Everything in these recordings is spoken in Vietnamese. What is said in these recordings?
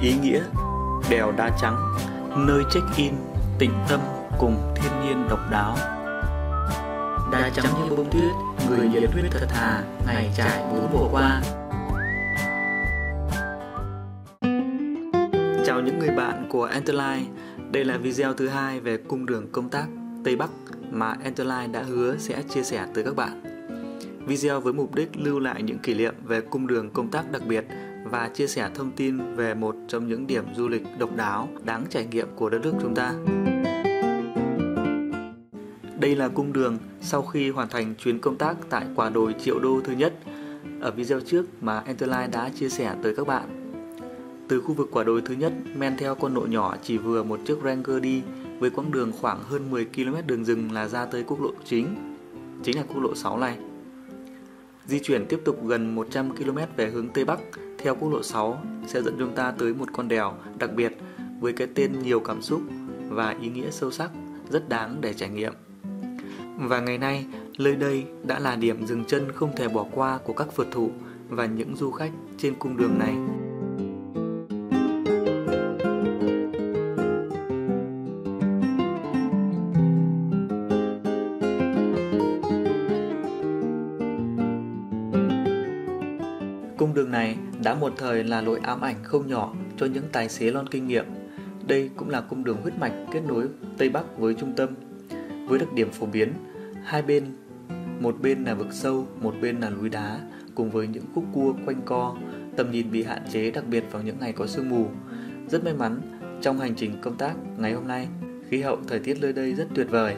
ý nghĩa, đèo đá trắng, nơi check-in tĩnh tâm cùng thiên nhiên độc đáo. Đá trắng như bông tuyết, người nhiệt huyết thật thà, ngày trải bốn mùa qua. Chào những người bạn của Enterline. Đây là video thứ hai về cung đường công tác Tây Bắc mà Enterline đã hứa sẽ chia sẻ tới các bạn. Video với mục đích lưu lại những kỷ niệm về cung đường công tác đặc biệt và chia sẻ thông tin về một trong những điểm du lịch độc đáo đáng trải nghiệm của đất nước chúng ta. Đây là cung đường sau khi hoàn thành chuyến công tác tại quả đồi Triệu Đô thứ nhất ở video trước mà Enterline đã chia sẻ tới các bạn. Từ khu vực quả đồi thứ nhất men theo con lộ nhỏ chỉ vừa một chiếc Ranger đi với quãng đường khoảng hơn 10 km đường rừng là ra tới quốc lộ chính, chính là quốc lộ 6 này. Di chuyển tiếp tục gần 100 km về hướng Tây Bắc theo quốc lộ 6 sẽ dẫn chúng ta tới một con đèo đặc biệt với cái tên nhiều cảm xúc và ý nghĩa sâu sắc rất đáng để trải nghiệm. Và ngày nay, nơi đây đã là điểm dừng chân không thể bỏ qua của các phượt thủ và những du khách trên cung đường này. Cung đường này đã một thời là lỗi ám ảnh không nhỏ cho những tài xế lon kinh nghiệm. Đây cũng là cung đường huyết mạch kết nối Tây Bắc với trung tâm. Với đặc điểm phổ biến, hai bên, một bên là vực sâu, một bên là núi đá, cùng với những khúc cua quanh co, tầm nhìn bị hạn chế đặc biệt vào những ngày có sương mù. Rất may mắn, trong hành trình công tác ngày hôm nay, khí hậu thời tiết nơi đây rất tuyệt vời.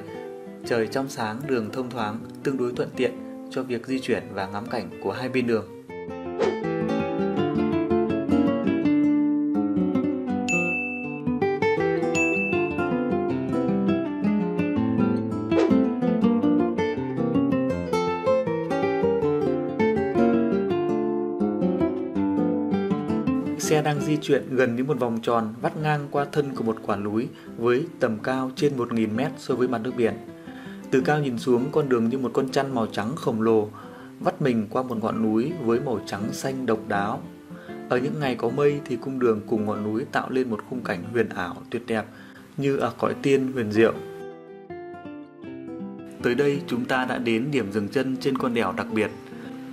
Trời trong sáng, đường thông thoáng, tương đối thuận tiện cho việc di chuyển và ngắm cảnh của hai bên đường. Xe đang di chuyển gần như một vòng tròn vắt ngang qua thân của một quả núi với tầm cao trên 1.000 mét so với mặt nước biển. Từ cao nhìn xuống, con đường như một con chăn màu trắng khổng lồ vắt mình qua một ngọn núi với màu trắng xanh độc đáo. Ở những ngày có mây thì cung đường cùng ngọn núi tạo lên một khung cảnh huyền ảo tuyệt đẹp như ở cõi tiên huyền diệu. Tới đây chúng ta đã đến điểm dừng chân trên con đèo đặc biệt.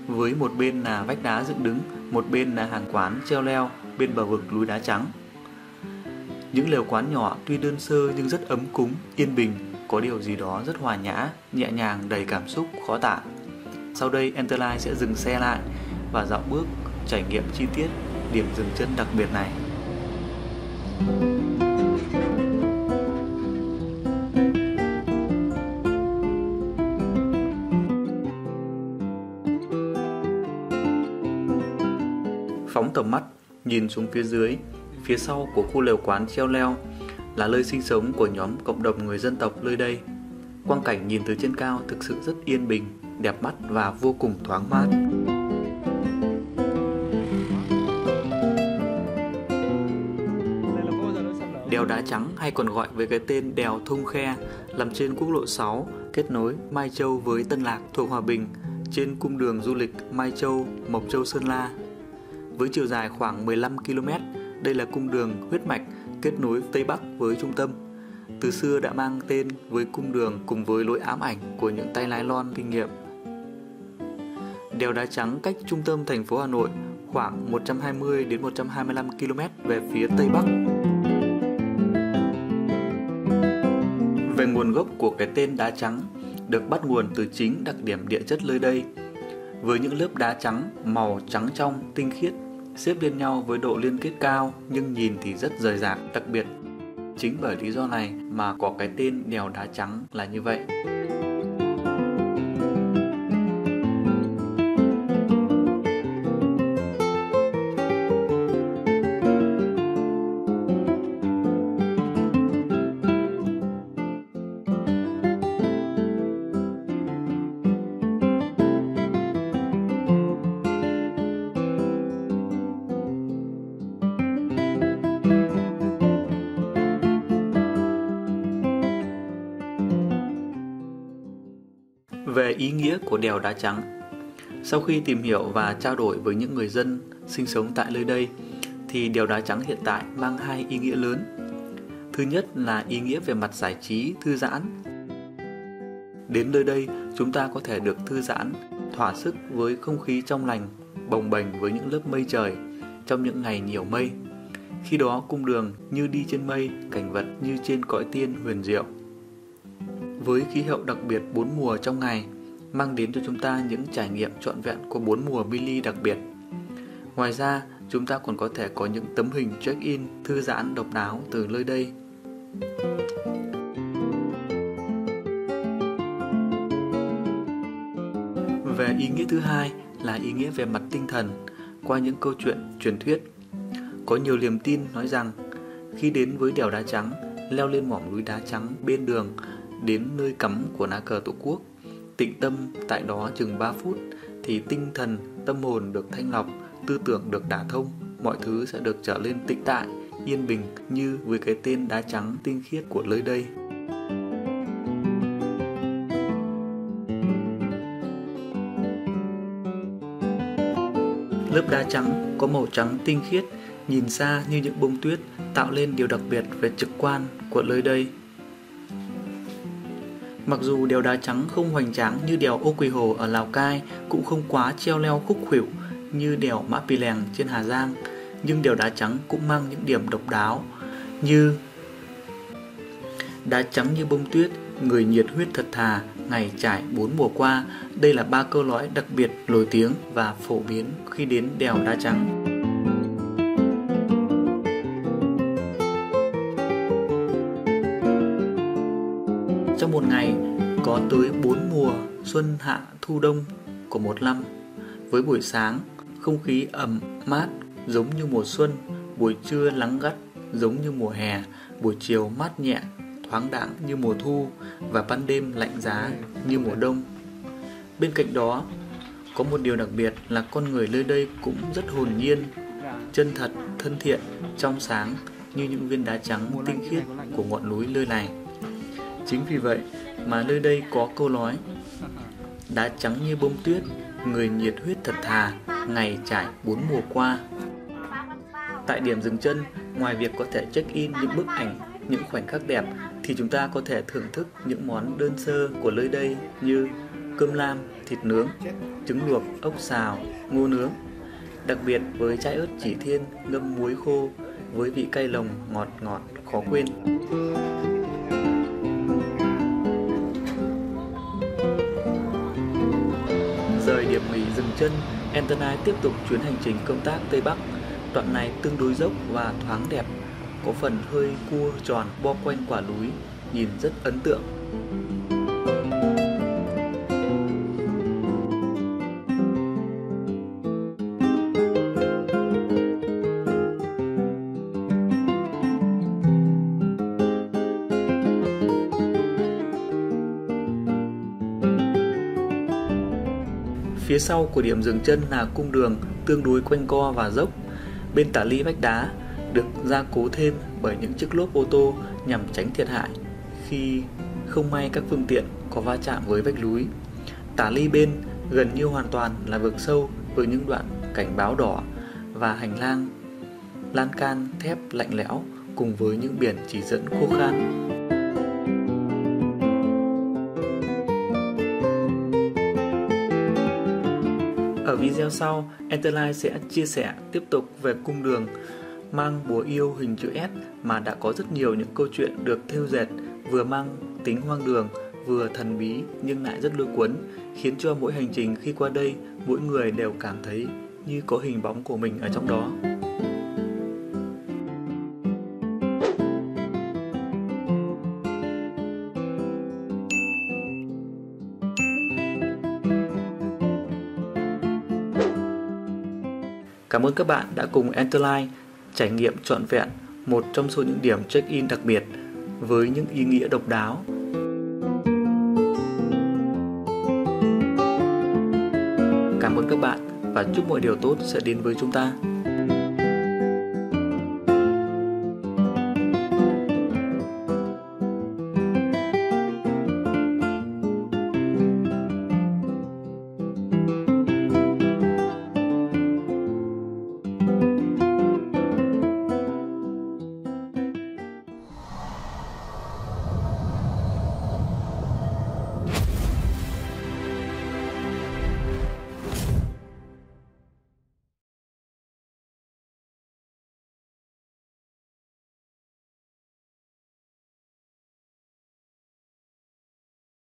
Với một bên là vách đá dựng đứng, một bên là hàng quán treo leo bên bờ vực núi đá trắng. Những lều quán nhỏ tuy đơn sơ nhưng rất ấm cúng, yên bình, có điều gì đó rất hòa nhã, nhẹ nhàng, đầy cảm xúc, khó tả. Sau đây Enterline sẽ dừng xe lại và dạo bước trải nghiệm chi tiết điểm dừng chân đặc biệt này. Phóng tầm mắt nhìn xuống phía dưới, phía sau của khu lều quán treo leo là nơi sinh sống của nhóm cộng đồng người dân tộc nơi đây. Quang cảnh nhìn từ trên cao thực sự rất yên bình, đẹp mắt và vô cùng thoáng mát. Đèo Đá Trắng hay còn gọi với cái tên đèo Thông Khe nằm trên quốc lộ 6 kết nối Mai Châu với Tân Lạc thuộc Hòa Bình trên cung đường du lịch Mai Châu, Mộc Châu Sơn La. Với chiều dài khoảng 15 km, đây là cung đường huyết mạch kết nối Tây Bắc với trung tâm. Từ xưa đã mang tên với cung đường cùng với lối ám ảnh của những tay lái lon kinh nghiệm. Đèo Đá Trắng cách trung tâm thành phố Hà Nội khoảng 120 đến 125 km về phía Tây Bắc. Về nguồn gốc của cái tên đá trắng được bắt nguồn từ chính đặc điểm địa chất nơi đây. Với những lớp đá trắng màu trắng trong, tinh khiết xếp lên nhau với độ liên kết cao nhưng nhìn thì rất rời rạc, đặc biệt. Chính bởi lý do này mà có cái tên đèo đá trắng là như vậy. Về ý nghĩa của đèo đá trắng Sau khi tìm hiểu và trao đổi với những người dân sinh sống tại nơi đây thì đèo đá trắng hiện tại mang hai ý nghĩa lớn. Thứ nhất là ý nghĩa về mặt giải trí, thư giãn. Đến nơi đây, chúng ta có thể được thư giãn, thỏa sức với không khí trong lành, bồng bềnh với những lớp mây trời trong những ngày nhiều mây. Khi đó cung đường như đi trên mây, cảnh vật như trên cõi tiên huyền diệu. Với khí hậu đặc biệt bốn mùa trong ngày, mang đến cho chúng ta những trải nghiệm trọn vẹn của bốn mùa Billy đặc biệt. Ngoài ra, chúng ta còn có thể có những tấm hình check-in thư giãn độc đáo từ nơi đây. Về ý nghĩa thứ hai là ý nghĩa về mặt tinh thần qua những câu chuyện truyền thuyết. Có nhiều niềm tin nói rằng khi đến với đèo đá trắng, leo lên mỏm núi đá trắng bên đường đến nơi cắm của lá cờ tổ quốc, tịnh tâm tại đó chừng 3 phút thì tinh thần, tâm hồn được thanh lọc, tư tưởng được đả thông, mọi thứ sẽ được trở lên tĩnh tại, yên bình như với cái tên đá trắng tinh khiết của nơi đây. Lớp đá trắng có màu trắng tinh khiết, nhìn xa như những bông tuyết, tạo lên điều đặc biệt về trực quan của nơi đây. Mặc dù đèo đá trắng không hoành tráng như đèo Ô Quỳ Hồ ở Lào Cai, cũng không quá treo leo khúc khuỷu như đèo Mã Pì Lèng trên Hà Giang, nhưng đèo đá trắng cũng mang những điểm độc đáo như đá trắng như bông tuyết, người nhiệt huyết thật thà, ngày trải bốn mùa qua. Đây là ba câu nói đặc biệt nổi tiếng và phổ biến khi đến đèo đá trắng. Trong một ngày có tới bốn mùa xuân hạ thu đông của một năm với buổi sáng không khí ẩm mát giống như mùa xuân buổi trưa nắng gắt giống như mùa hè buổi chiều mát nhẹ thoáng đãng như mùa thu và ban đêm lạnh giá như mùa đông. Bên cạnh đó, có một điều đặc biệt là con người nơi đây cũng rất hồn nhiên, chân thật, thân thiện, trong sáng như những viên đá trắng tinh khiết của ngọn núi nơi này. Chính vì vậy mà nơi đây có câu nói Đá trắng như bông tuyết, người nhiệt huyết thật thà, ngày trải bốn mùa qua. Tại điểm dừng chân, ngoài việc có thể check-in những bức ảnh những khoảnh khắc đẹp thì chúng ta có thể thưởng thức những món đơn sơ của nơi đây như cơm lam, thịt nướng, trứng luộc, ốc xào, ngô nướng. Đặc biệt với chai ớt chỉ thiên ngâm muối khô với vị cay lồng ngọt ngọt khó quên. Dừng chân, Antonai tiếp tục chuyến hành trình công tác Tây Bắc. Đoạn này tương đối dốc và thoáng đẹp có phần hơi cua tròn bo quanh quả núi, nhìn rất ấn tượng. Phía sau của điểm dừng chân là cung đường tương đối quanh co và dốc. Bên tả ly vách đá được gia cố thêm bởi những chiếc lốp ô tô nhằm tránh thiệt hại khi không may các phương tiện có va chạm với vách núi. Tả ly bên gần như hoàn toàn là vực sâu với những đoạn cảnh báo đỏ và hành lang, lan can thép lạnh lẽo cùng với những biển chỉ dẫn khô khan. Video sau, Enterline sẽ chia sẻ tiếp tục về cung đường mang búa yêu hình chữ S mà đã có rất nhiều những câu chuyện được thêu dệt vừa mang tính hoang đường vừa thần bí nhưng lại rất lôi cuốn khiến cho mỗi hành trình khi qua đây mỗi người đều cảm thấy như có hình bóng của mình ở trong đó. Cảm ơn các bạn đã cùng Enterline trải nghiệm trọn vẹn một trong số những điểm check-in đặc biệt với những ý nghĩa độc đáo. Cảm ơn các bạn và chúc mọi điều tốt sẽ đến với chúng ta.